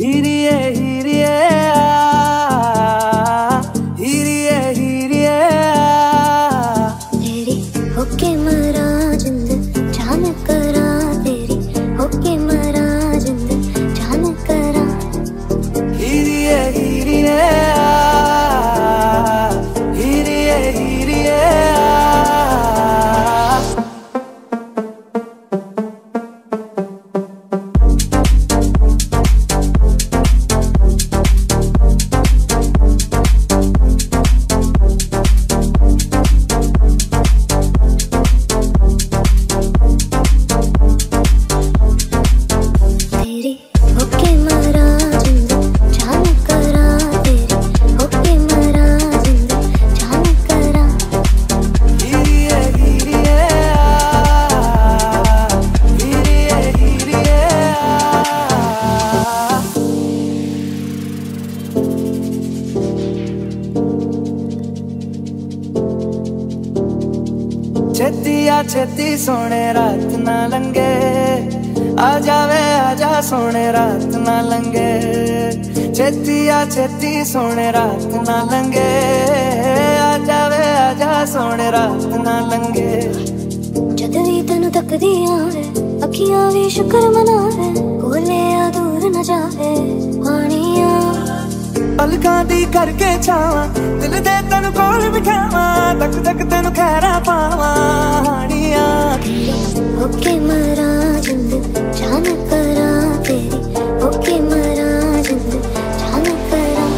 Idiot. Eh. ਛੇਤੀ ਆ, ਛੇਤੀ ਸੋਹਣੇ ਰਾਤ ਨਾ ਲੰਗੇ ਆ ਜਾਵੇ, ਆ ਜਾ ਸੋਹਣੇ ਰਾਤ ਨਾ ਲੰਗੇ ਛੇਤੀ ਆ, ਛੇਤੀ ਸੋਹਣੇ ਰਾਤ ਨਾ ਲੰਗੇ ਆ ਜਾਵੇ, ਆ ਜਾ ਸੋਹਣੇ ਰਾਤ ਨਾ ਲੰਗੇ ਜਦ ਵੀ ਤੈਨੂੰ ਤੱਕਦੀ ਆਵੇ ਅੱਖੀਆਂ ਵੀ ਸ਼ੁਕਰ ਮਨਾਵੇ ਪਲਕਾਂ ਦੀ ਕਰਕੇ ਛਾਵਾਂ ਦਿਲ ਦੇ ਤੈਨੂੰ ਕੋਲ ਬਿਠਾਵਾਂ ਤੱਕ ਤੱਕ ਤੈਨੂੰ ਖੈਰਾ ਪਾਵਾਂ ਹਾੜੀਆਂ ਓਕੇ ਮਰਾ ਜਿੰਦ ਜਾਨ ਕਰਾਂ ਤੇਰੀ ਓਕੇ ਮਰਾਂ ਜਿੰਦ ਜਾਨ ਕਰਾਂ